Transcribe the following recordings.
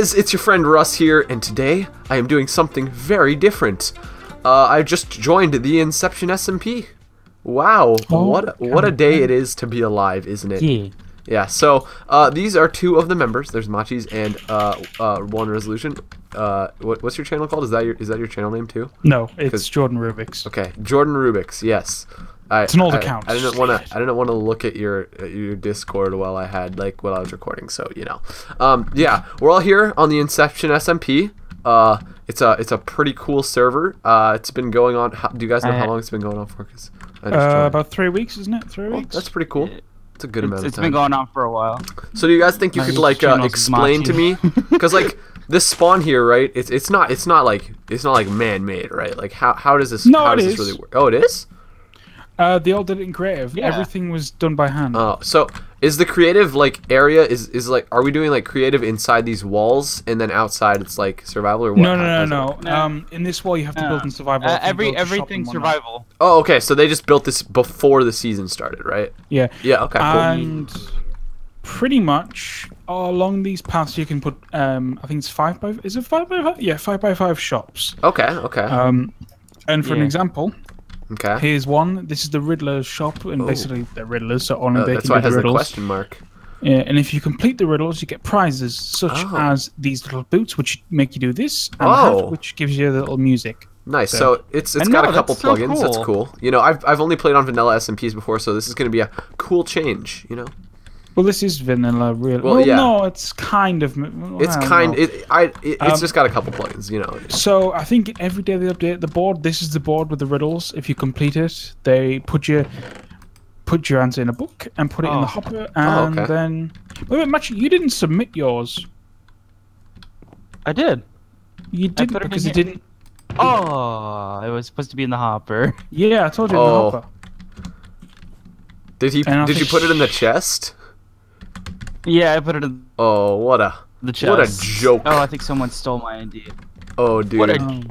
guys, it's your friend Russ here, and today I am doing something very different. Uh, I just joined the Inception SMP. Wow, Oh, what a, what a day it is to be alive, isn't it? Yeah. Yeah, so uh, these are two of the members. There's Machis and uh, uh, One Resolution. Uh, what, what's your channel called? Is that your is that your channel name too? No, it's Jordan Rubik's. Okay, Jordan Rubik's. Yes, I, It's an old I- account. I didn't want to. I didn't want to look at your at your Discord while I had like while I was recording. So you know, um, yeah, we're all here on the Inception SMP. Uh, it's a it's a pretty cool server. Uh, it's been going on. How, do you guys know how Uh, long it's been going on for? 'Cause I just Uh, about three weeks, isn't it? Three Oh, weeks. that's pretty cool. It's a good amount It's, of it's time. been going on for a while. So do you guys think you My could like uh, explain to me? Because like this spawn here, right? It's it's not it's not like it's not like man made, right? Like how how does this No, how it does this really work? Oh, it is. Uh, they all did it in creative. Yeah. Everything was done by hand. Oh, so is the creative like area is is like are we doing like creative inside these walls and then outside it's like survival or what? no, How- no, no, no. Um, in this wall, you have to build Uh, in survival. Uh, every build a shop everything survival. Oh, okay. So they just built this before the season started, right? Yeah. Yeah. Okay. Cool. And pretty much along these paths, you can put. Um, I think it's five by. Is it five by five? Yeah, five by five shops. okay. Okay. Um, and for an example, okay. here's one. This is the Riddler's shop, and Oh. basically they're Riddlers, so only Uh, they that's can why do it has the riddles. question mark. Yeah, and if you complete the riddles, you get prizes such Oh. as these little boots, which make you do this, and Oh. hat, which gives you the little music. Nice. So- So it's it's got know, a couple that's so plugins. That's cool. cool. You know, I've I've only played on vanilla SMPs before, so this is going to be a cool change. You know, Well, this is vanilla, really. Well, Well, yeah. no, it's kind of. well, it's I kind. know. It I it, it's Um, just got a couple plugins. You know. So I think every day they update the board. This is the board with the riddles. If you complete it, they put your put your answer in a book and put it in Oh. the hopper, and okay. then. Wait, wait, Match, you didn't submit yours. I did. You didn't it because it didn't. Oh, it was supposed to be in the hopper. Yeah, I told you Oh. in the hopper. Did he? Did you put it in the chest? Yeah, I put it in Oh, what a the chest. What a joke. Oh, I think someone stole my idea. oh, dude. What a-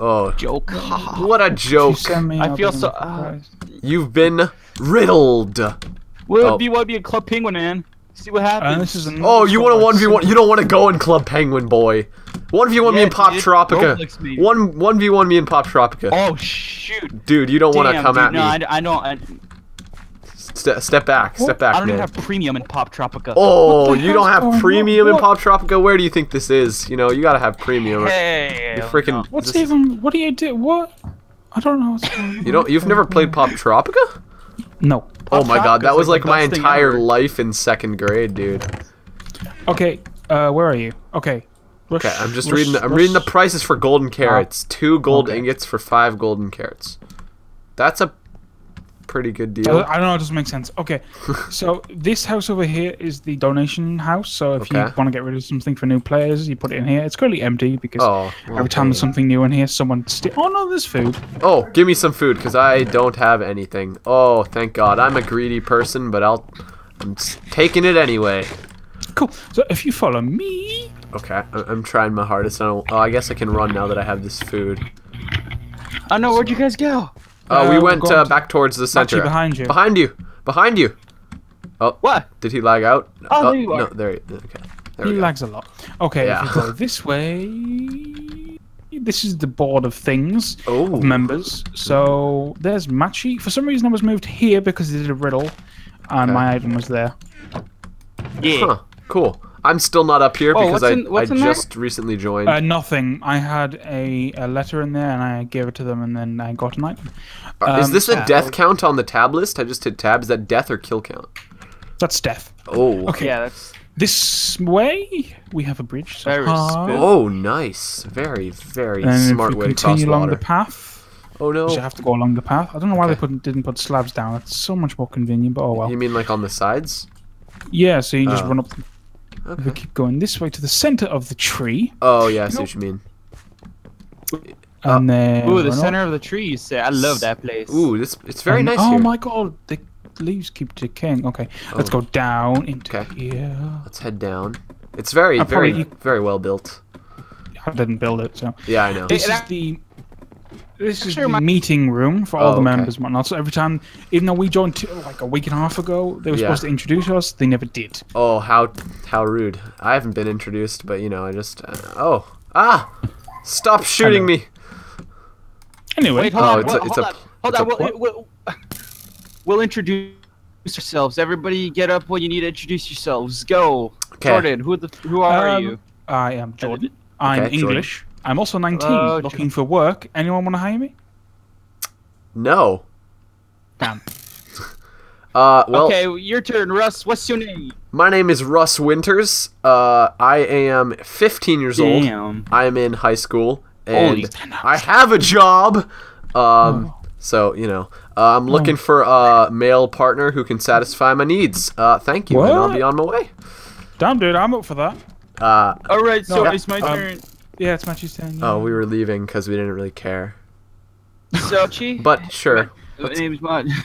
oh, Joke. what a joke. send I feel so- Uh, you've been riddled. Would Oh. be want to be a club penguin, man. See what happens. And this is Oh, you want a one v one? You don't want to go in Club Penguin, boy. One v one me Yeah, and Pop dude, Tropica. Roblox. One one v one me and Poptropica. Oh shoot. Dude, you don't want to Damn, come dude, at no, me. I, I don't. I, Ste- step back, step back, I don't man. even have premium in Poptropica. Oh, you don't have going on? premium in Poptropica? Where do you think this is? You know, you gotta have premium. Hey. You freaking. no. What's this- even? What do you do? What? I don't know what's going on. You don't. You've never played Poptropica? No. Oh my god, that was like like my entire ever. life in second grade, dude. Okay. Uh, where are you? Okay. Rush, Okay, I'm just rush, reading. The, I'm rush. reading the prices for golden carrots. Two gold Okay. ingots for five golden carrots. That's a pretty good deal. I don't know. It doesn't make sense. Okay, so this house over here is the donation house. So if you want to get rid of something for new players, you put it in here. It's currently empty because Oh, every time there's something new in here, someone. Sti- oh no, there's food. Oh, give me some food, cause I don't have anything. Oh, thank God. I'm a greedy person, but I'll. I'm taking it anyway. Cool. So if you follow me, Okay, I- I'm trying my hardest. I don't, oh, I guess I can run now that I have this food. I know. Where'd you guys go? Oh, Uh, we went uh, back towards the center. behind you. Behind you. Behind you. Oh, What? did he lag out? Oh, there you No, are. there. he- Okay. There he we go. lags a lot. Okay, Yeah. if you go this way, this is the board of things Oh. of members. So there's Machi. For some reason, I was moved here because he did a riddle, and Okay. my item was there. Yeah. Huh. Cool. I'm still not up here Oh, because what's I, in- I in there? just recently joined. Uh, nothing. I had a, a letter in there, and I gave it to them, and then I got an item. Uh, Is um, this a so- death count on the tab list? I just hit tab. Is that death or kill count? That's death. Oh. Okay. Yeah, that's. This way, we have a bridge. So Very hi. Oh, nice. Very, very And if smart we way to cross continue along water. the path, oh no. you have to go along the path. I don't know why Okay. they put, didn't put slabs down. It's so much more convenient, but oh well. You mean like on the sides? Yeah, so you just Oh. run up. We keep going this way to the center of the tree, Oh yeah, I see what you mean. and uh, then Ooh, the run up. center of the tree. You say. I love that place. Ooh, this it's very And- nice Oh here. my god, the leaves keep decaying. Okay, let's Oh. go down into Okay. here. Let's head down. It's very, I'll very, probably- very well built. I didn't build it, so Yeah, I know. this Hey, is that- the this is Sure, the my- meeting room for all Oh, the okay. members and whatnot. So every time, even though we joined two, like a week and a half ago, they were Yeah. supposed to introduce us. They never did. Oh, how how rude! I haven't been introduced, but you know, I just uh, oh ah, stop shooting me! Anyway, Wait, hold Oh, on. it's a- hold it's a- on. Hold it's on. a We'll, we'll, we'll introduce ourselves. Everybody, get up when you need to introduce yourselves. Go. 'Kay. Jordan, who the who are Um, you? I am Jordan. I'm Okay, Jordan. English. I'm also 19, Hello, looking for work. Anyone want to hire me? No. Damn. Uh, well, okay, your turn, Russ. What's your name? my name is Russ Winters. Uh, I am 15 years old. Damn. I am in high school, Holy and I have a job. Um, so you know, uh, I'm looking for a male partner who can satisfy my needs. Uh, thank you, and I'll be on my way. Damn, dude, I'm up for that. Uh, All right, so No, it's my um, turn. Yeah, it's Matthew's turn. oh, we were leaving because we didn't really care. Sochi. But sure. My name's Mod.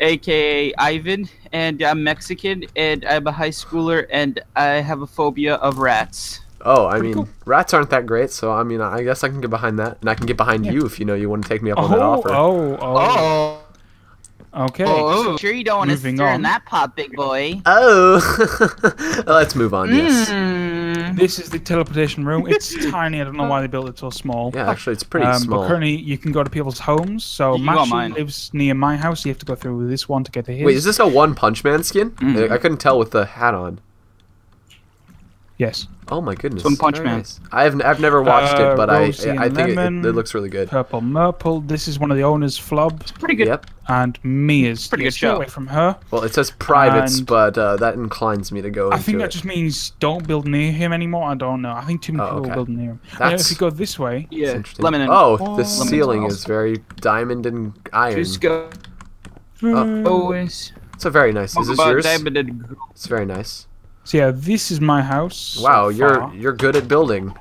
AKA Ivan, and I'm Mexican, and I'm a high schooler, and I have a phobia of rats. Oh, I mean, cool. rats aren't that great, so I mean, I guess I can get behind that, and I can get behind you if you know you want to take me up on that Oh, offer. oh, oh, Oh, Okay. oh, sure you don't want to Moving stir in on. that pot, big boy. Oh, let's move on. Yes. Mm. This is the teleportation room. It's tiny. I don't know why they built it so small. Yeah, actually, it's pretty um, small. But currently, you can go to people's homes. So You can go on Mashi mine. lives near my house. You have to go through this one to get to his. Wait, is this a One Punch Man skin? Mm. I I couldn't tell with the hat on. Yes. Oh my goodness. One Punch Man. nice. I have I've never watched Uh, it, but I Rosie I and think it, it, it looks really good. Purple Murple. This is one of the owners, Flob, Pretty good. Yep. and Mia's. Pretty good show. away from her. Well, it says privates, And- but uh, that inclines me to go I into think it. that just means don't build near him anymore. I don't know. I think too many Oh, people okay. are building near him. And That's- if you go this way, It's Yeah, interesting. lemon and oh, Oh, the lemon ceiling sauce. is very diamond and iron. just go. uh, Always. It's a very nice. Is this yours? diamond and- It's very nice. So yeah, this is my house. so Wow, you're far. you're good at building.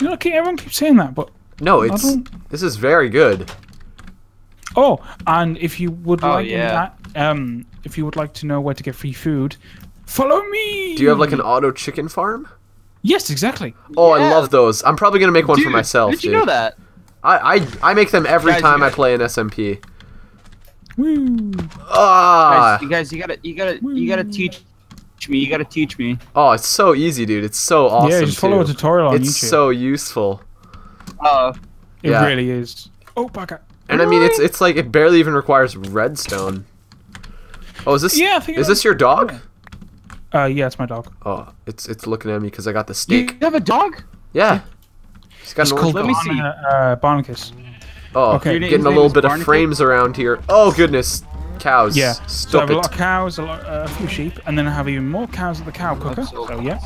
You know, okay, everyone keeps saying that, but No, I it's don't. this is very good. Oh, and if you would Oh, like yeah. that, um, if you would like to know where to get free food, follow me. Do you have like an auto chicken farm? Yes, exactly. Oh, I love those. I'm probably gonna make one for Dude, myself, Did you dude. know that? I, I I make them every Guys, time you I play an SMP. Woo. Ah, guys, you guys, you gotta, you gotta, you gotta teach me. You gotta teach me. oh, it's so easy, dude. It's so awesome. yeah, just follow too. a tutorial on It's YouTube. so useful, Uh, it yeah. really is. Oh, back up. and I mean, it's it's like it barely even requires redstone. Oh, is this? Yeah, I think Is it- this your dog? Uh, yeah, it's my dog. Oh, it's it's looking at me because I got the you have a dog? Yeah. He's got It's an called orange Let me see. Barna- uh, Barnacus. Oh, Okay. Your name- getting a little is bit of frames around here. Oh goodness, cows. Yeah. So I Stop have a lot of cows, a, lot, uh, a few sheep, and then I have even more cows at the cow cooker. So So yeah.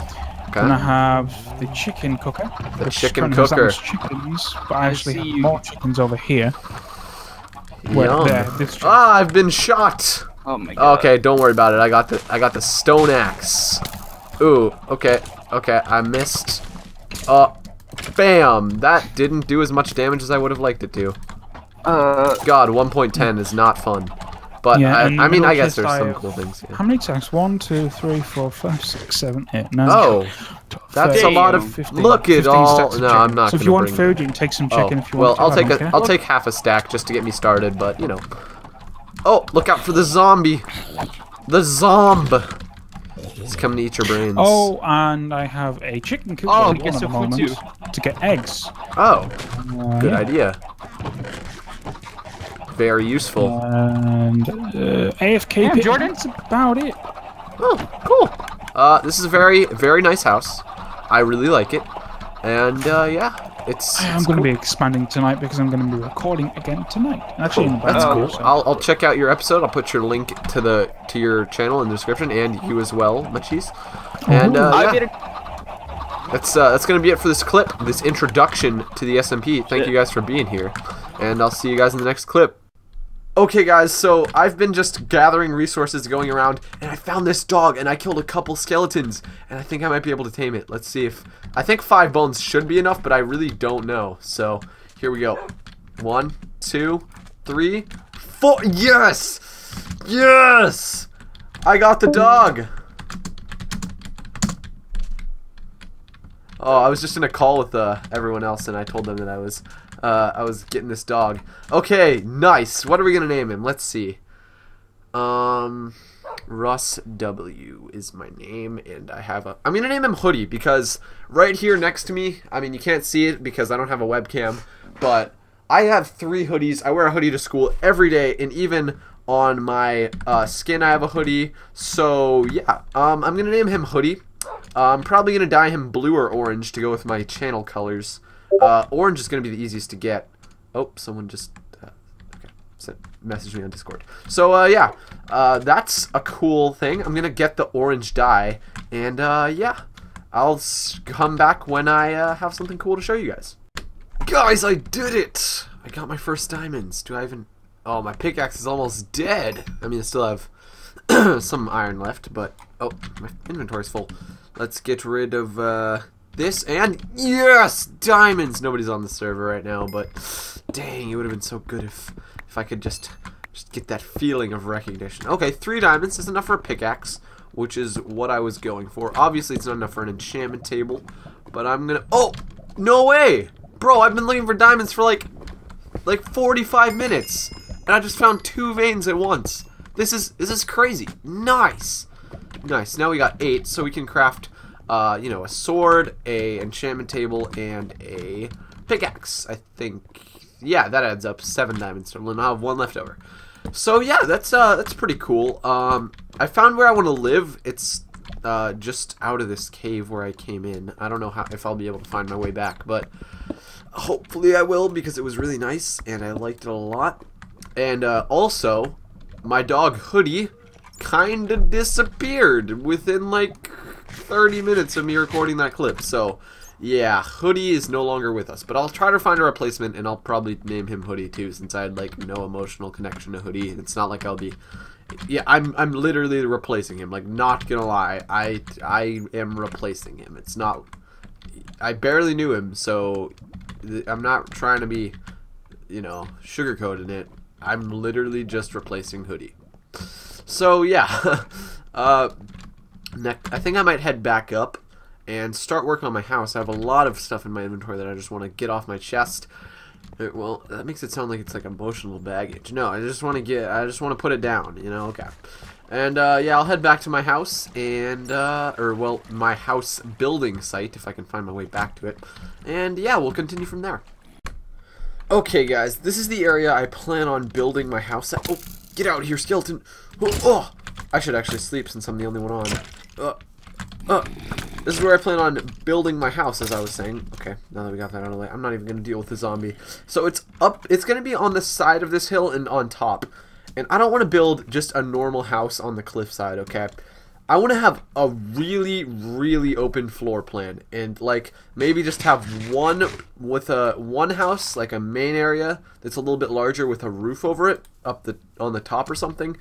Okay. And I have the chicken cooker. The chicken currently that cooker. much chickens, but I actually see have you. more chickens over here. Where Yum. there. Ah, I've been shot. Oh my god. Okay, don't worry about it. I got the I got the stone axe. Ooh, okay, okay, I missed. Uh, bam! That didn't do as much damage as I would have liked it to. Uh, God, 1.10 is not fun. But Yeah, I, and I mean, I guess there's I some cool things. Yeah. How many tanks? One, two, three, four, five, six, seven, eight, nine. Oh, 12, that's a lot of. 15, look at all. No. I'm not So if you want bring food, you can take some Oh, chicken if you well, want. I'll take a. Care. I'll take half a stack just to get me started. But you know. Oh, look out for the zombie! The zomb! He's coming to eat your brains. Oh, and I have a chicken coop Oh, on he gets at the some food moment to get eggs. Oh, Uh, good yeah. idea. Very useful. And uh, AFK. Damn, pit, Jordan. That's about it. Oh, cool. Uh, this is a very, very nice house. I really like it. And, uh, yeah, it's. I'm going to cool. be expanding tonight because I'm going to be recording again tonight. Actually, Cool. That's about an cool. so- I'll, I'll check out your episode. I'll put your link to the to your channel in the description, and you as well, Machis. And uh, I yeah, did it. that's uh, that's gonna be it for this clip, this introduction to the SMP. Thank you guys for being here, and I'll see you guys in the next clip. Okay, guys, so I've been just gathering resources going around, and I found this dog, and I killed a couple skeletons, and I think I might be able to tame it. Let's see if. I think five bones should be enough, but I really don't know. So, here we go. One, two, three, four. Yes! Yes! I got the dog! Oh, I was just in a call with uh, everyone else, and I told them that I was uh, I was getting this dog. Okay, nice. What are we gonna name him? Let's see. Um, Russ W is my name, and I have a. I'm gonna name him Hoodie because right here next to me. I mean, you can't see it because I don't have a webcam, but I have three hoodies. I wear a hoodie to school every day, and even on my uh, skin, I have a hoodie. So yeah, um, I'm gonna name him Hoodie. Uh, I'm probably gonna dye him blue or orange to go with my channel colors. Uh, orange is gonna be the easiest to get. Oh, someone just uh, okay sent message me on Discord. So uh, yeah, uh, that's a cool thing. I'm gonna get the orange dye, and uh, yeah, I'll come back when I uh, have something cool to show you guys. Guys, I did it! I got my first diamonds. Do I even? Oh, my pickaxe is almost dead. I mean, I still have some iron left, but oh, my inventory's full. Let's get rid of this and yes, diamonds. Nobody's on the server right now, but dang, it would have been so good if if I could just just get that feeling of recognition. Okay, three diamonds is enough for a pickaxe, which is what I was going for. Obviously, it's not enough for an enchantment table, but I'm gonna. Oh, no way, bro! I've been looking for diamonds for like like 45 minutes, and I just found two veins at once. This is this is crazy. Nice, nice. Now we got eight, so we can craft, uh, you know, a sword, a enchantment table, and a pickaxe. I think, yeah, that adds up seven diamonds total, and I have one left over. So yeah, that's uh, that's pretty cool. Um, I found where I want to live. It's uh, just out of this cave where I came in. I don't know how if I'll be able to find my way back, but hopefully I will because it was really nice and I liked it a lot. And uh, also, my dog Hoodie kind of disappeared within like 30 minutes of me recording that clip. So, yeah, Hoodie is no longer with us. But I'll try to find a replacement and I'll probably name him Hoodie too since I had like no emotional connection to Hoodie. It's not like I'll be yeah, I'm I'm literally replacing him. Like not gonna lie, I I am replacing him. It's not I barely knew him, so I'm not trying to be, you know, sugarcoating it. I'm literally just replacing Hoodie. So yeah, uh, next, I think I might head back up and start working on my house. I have a lot of stuff in my inventory that I just want to get off my chest. Uh, Well, that makes it sound like it's like emotional baggage. No, I just want to get, I just want to put it down. You know, okay. And uh, yeah, I'll head back to my house and, uh, or well, my house building site if I can find my way back to it. And yeah, we'll continue from there. Okay, guys, this is the area I plan on building my house at. Oh, get out here, skeleton! Oh, oh, I should actually sleep since I'm the only one on. Uh, uh, this is where I plan on building my house, as I was saying. Okay, now that we got that out of the way, I'm not even going to deal with the zombie. So it's up, it's going to be on the side of this hill and on top. And I don't want to build just a normal house on the cliffside, okay? I want to have a really, really open floor plan, and like maybe just have one with a one house, like a main area that's a little bit larger with a roof over it, up the on the top or something,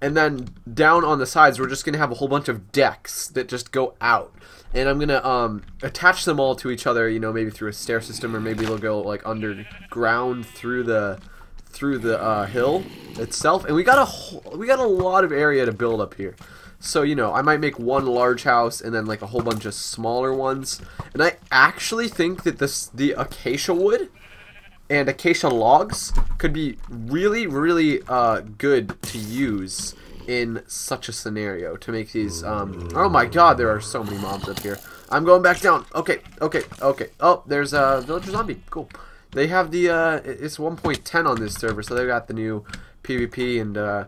and then down on the sides we're just gonna have a whole bunch of decks that just go out, and I'm gonna um attach them all to each other, you know, maybe through a stair system or maybe they'll go like underground through the through the uh, hill itself, and we got a whole, we got a lot of area to build up here. So, you know, I might make one large house and then like a whole bunch of smaller ones. And I actually think that this the acacia wood and acacia logs could be really, really uh, good to use in such a scenario to make these. Um, oh my god, there are so many mobs up here. I'm going back down. Okay, okay, okay. Oh, there's a villager zombie. Cool. They have the, uh, it's 1.10 on this server, so they've got the new PvP and, uh,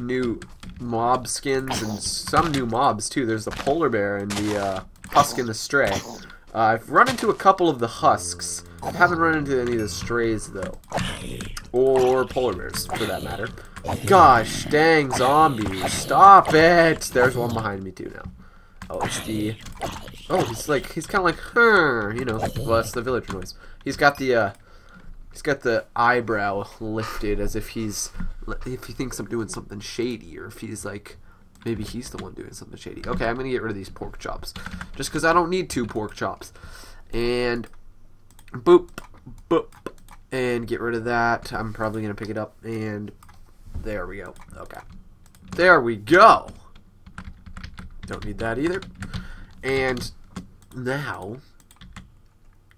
new mob skins and some new mobs too. There's the polar bear and the uh, husk and the stray. Uh, I've run into a couple of the husks. I haven't run into any of the strays though, or polar bears for that matter. Gosh, dang zombies! Stop it! There's one behind me too now. Oh, it's the. Oh, he's like he's kind of like, huh, you know. That's the villager noise. He's got the. uh He's got the eyebrow lifted as if he's if he thinks I'm doing something shady or if he's like maybe he's the one doing something shady. Okay, I'm gonna get rid of these pork chops just because I don't need two pork chops. And boop, boop, and get rid of that. I'm probably gonna pick it up and there we go. Okay, there we go. Don't need that either. And now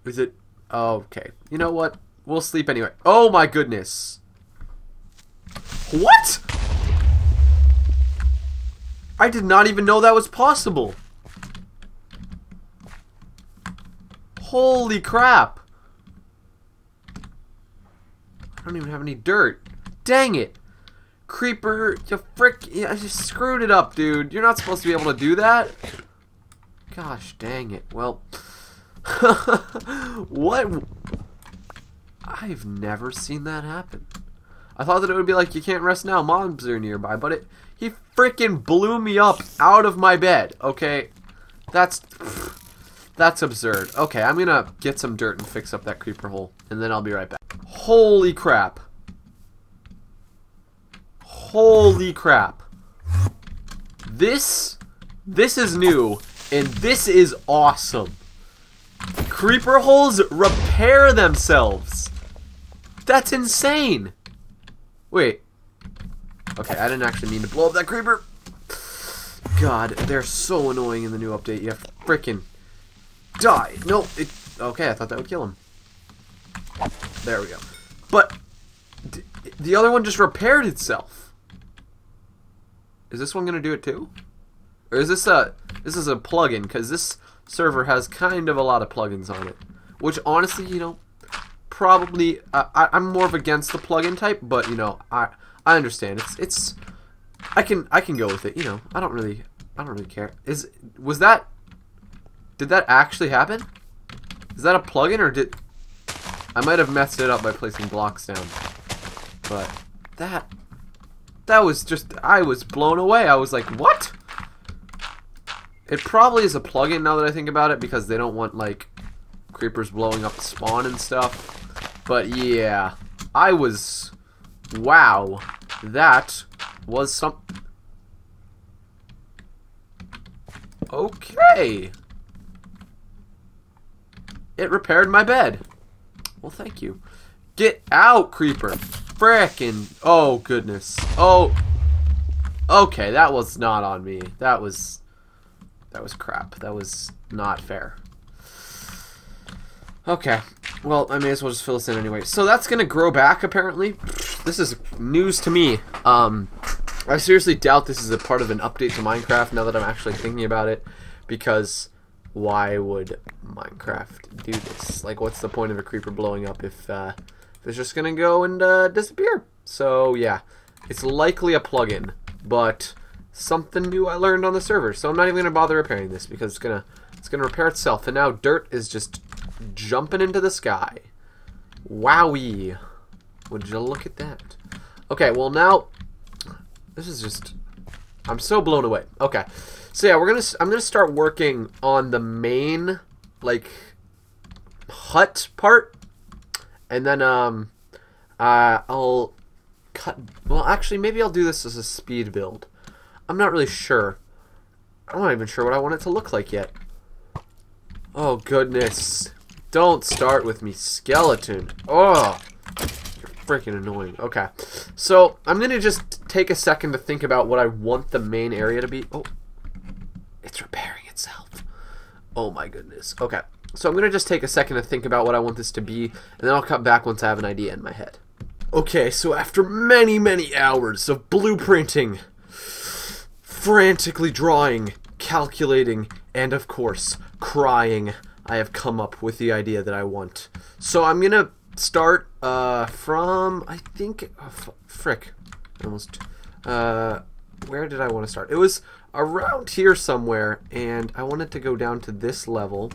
Is it? Okay. You know what? We'll sleep anyway. Oh my goodness. What? I did not even know that was possible. Holy crap. I don't even have any dirt. Dang it. Creeper, you frick, you just screwed it up, dude. You're not supposed to be able to do that. Gosh dang it. Well, what? I've never seen that happen. I thought that it would be like, you can't rest now, mobs are nearby, but it, he freaking blew me up out of my bed, okay? That's, that's absurd. Okay, I'm gonna get some dirt and fix up that creeper hole, and then I'll be right back. Holy crap. Holy crap. This, this is new, and this is awesome. Creeper holes repair themselves. That's insane. Wait. Okay, I didn't actually mean to blow up that creeper. God, they're so annoying in the new update. You have to freaking die. No, it. Okay, I thought that would kill him. There we go. But the other one just repaired itself. Is this one gonna do it too? Or is this a this is a plugin? Because this server has kind of a lot of plugins on it, which honestly, you know, probably uh, I, I'm more of against the plugin type, but you know, I I understand. It's it's I can I can go with it. You know, I don't really I don't really care. Is was that did that actually happen? Is that a plugin or did I might have messed it up by placing blocks down, but that that was just, I was blown away. I was like, what? It probably is a plugin now that I think about it because they don't want like creepers blowing up the spawn and stuff. But yeah, I was, wow, that was some. Okay. It repaired my bed. Well, thank you. Get out, creeper. Frickin' oh goodness. Oh Okay, that was not on me. That was that was crap. That was not fair. Okay. Well, I may as well just fill this in anyway. So that's gonna grow back apparently. This is news to me. Um I seriously doubt this is a part of an update to Minecraft now that I'm actually thinking about it because why would Minecraft do this? Like what's the point of a creeper blowing up if uh it's just gonna go and uh, disappear. So yeah, it's likely a plugin, but something new I learned on the server. So I'm not even gonna bother repairing this because it's gonna it's gonna repair itself. And now dirt is just jumping into the sky. Wowie! Would you look at that? Okay, well now this is just I'm so blown away. Okay, so yeah, we're gonna I'm gonna start working on the main like hut part and then um, uh, I'll cut. Well, actually, maybe I'll do this as a speed build. I'm not really sure. I'm not even sure what I want it to look like yet. Oh goodness! Don't start with me, skeleton. Oh, freaking annoying. Okay, so I'm gonna just take a second to think about what I want the main area to be. Oh, it's repairing itself. Oh my goodness. Okay. So I'm going to just take a second to think about what I want this to be, and then I'll come back once I have an idea in my head. Okay, so after many, many hours of blueprinting, frantically drawing, calculating, and of course, crying, I have come up with the idea that I want. So I'm going to start uh, from, I think, uh, frick, almost, uh, where did I want to start? It was around here somewhere, and I wanted to go down to this level.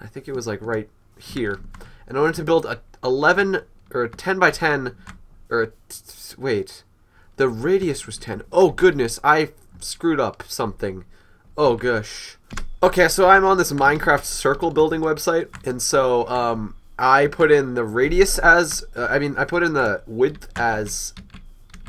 I think it was like right here. And I wanted to build a 11 or a 10 by 10 or wait. The radius was 10. Oh goodness, I screwed up something. Oh gosh. Okay, so I'm on this Minecraft circle building website and so um I put in the radius as uh, I mean I put in the width as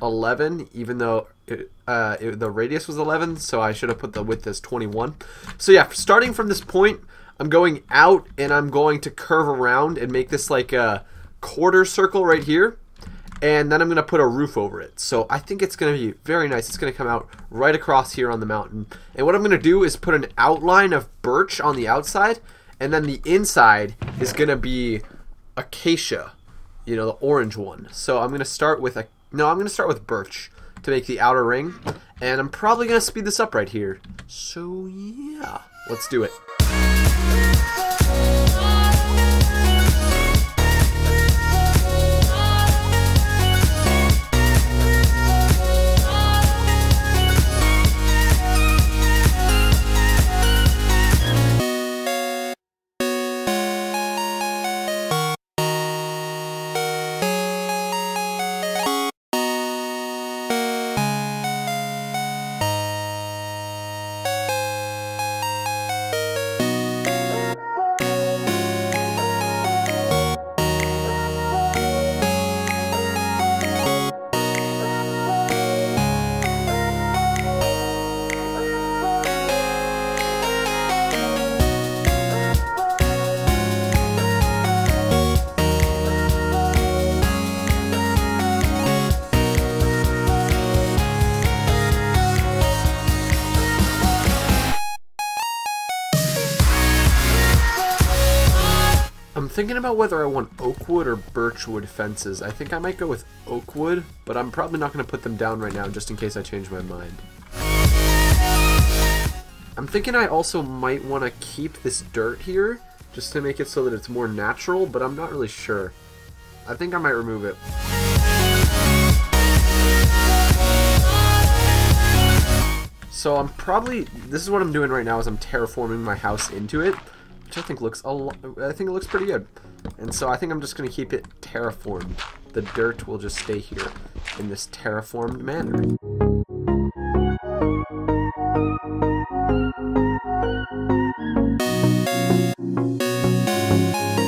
11 even though it, uh, it, the radius was 11 so I should have put the width as 21. So yeah, starting from this point I'm going out and I'm going to curve around and make this like a quarter circle right here. And then I'm going to put a roof over it. So I think it's going to be very nice. It's going to come out right across here on the mountain. And what I'm going to do is put an outline of birch on the outside. And then the inside is gonna be acacia, you know, the orange one. So I'm gonna start with a no, I'm gonna start with birch to make the outer ring, and I'm probably gonna speed this up right here. So yeah, let's do it. Thinking about whether I want oakwood or birchwood fences. I think I might go with oakwood, but I'm probably not going to put them down right now just in case I change my mind. I'm thinking I also might want to keep this dirt here just to make it so that it's more natural, but I'm not really sure. I think I might remove it. So I'm probably this is what I'm doing right now is I'm terraforming my house into it, which I think looks a lo- I think it looks pretty good. And so I think I'm just going to keep it terraformed. The dirt will just stay here in this terraformed manner. Okay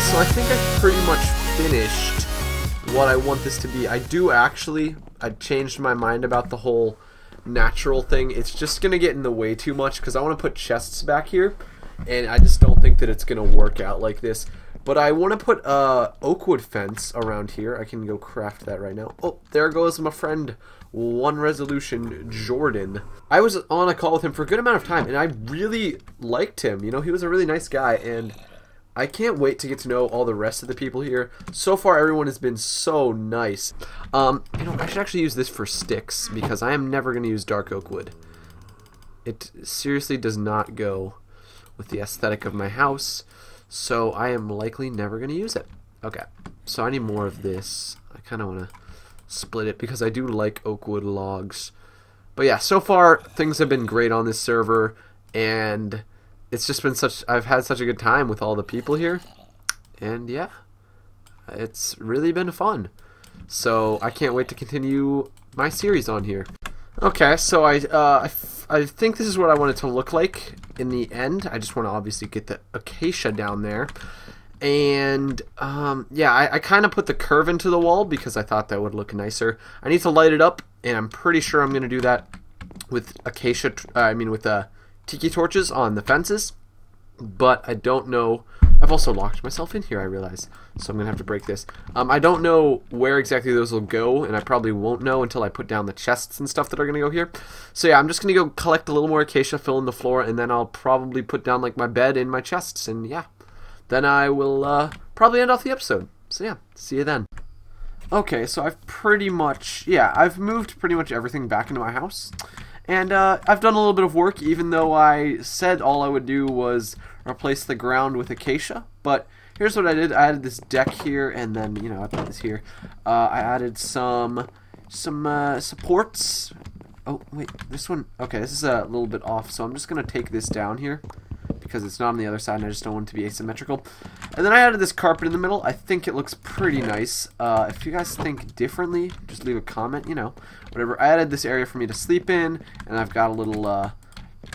guys, so I think I pretty much finished what I want this to be. I do actually, I changed my mind about the whole natural thing. It's just going to get in the way too much because I want to put chests back here and I just don't think that it's going to work out like this. But I want to put a oakwood fence around here. I can go craft that right now. Oh, there goes my friend one resolution Jordan. I was on a call with him for a good amount of time and I really liked him. You know, he was a really nice guy and I can't wait to get to know all the rest of the people here. So far, everyone has been so nice. Um, you know, I should actually use this for sticks because I am never going to use dark oak wood. It seriously does not go with the aesthetic of my house, so I am likely never going to use it. Okay, so I need more of this. I kind of want to split it because I do like oak wood logs. But yeah, so far things have been great on this server, and it's just been such I've had such a good time with all the people here. And yeah it's really been fun. So I can't wait to continue my series on here. Okay so I uh, I, think this is what I want it to look like in the end. I just want to obviously get the acacia down there. And um, yeah I, I kind of put the curve into the wall because I thought that would look nicer. I need to light it up and I'm pretty sure I'm gonna do that with acacia uh, I mean with a tiki torches on the fences, but I don't know. I've also locked myself in here. I realize, so I'm gonna have to break this. Um, I don't know where exactly those will go, and I probably won't know until I put down the chests and stuff that are gonna go here. So yeah, I'm just gonna go collect a little more acacia, fill in the floor, and then I'll probably put down like my bed and my chests, and yeah, then I will uh, probably end off the episode. So yeah, see you then. Okay, so I've pretty much yeah I've moved pretty much everything back into my house. And uh, I've done a little bit of work, even though I said all I would do was replace the ground with acacia. But here's what I did: I added this deck here, and then you know I put this here. Uh, I added some some uh, supports. Oh wait, this one. Okay, this is a little bit off, so I'm just gonna take this down here because it's not on the other side and I just don't want it to be asymmetrical. And then I added this carpet in the middle. I think it looks pretty nice. Uh, if you guys think differently, just leave a comment, you know, whatever. I added this area for me to sleep in, and I've got a little uh,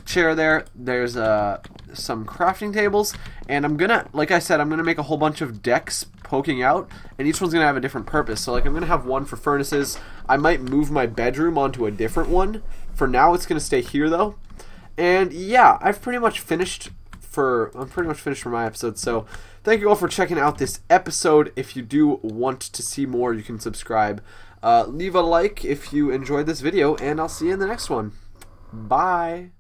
chair there. There's uh, some crafting tables, and I'm gonna, like I said, I'm gonna make a whole bunch of decks poking out, and each one's gonna have a different purpose. So like I'm gonna have one for furnaces. I might move my bedroom onto a different one. For now, it's gonna stay here though. And yeah, I've pretty much finished for I'm pretty much finished for my episode. So thank you all for checking out this episode. If you do want to see more, you can subscribe. Uh, leave a like if you enjoyed this video, and I'll see you in the next one. Bye.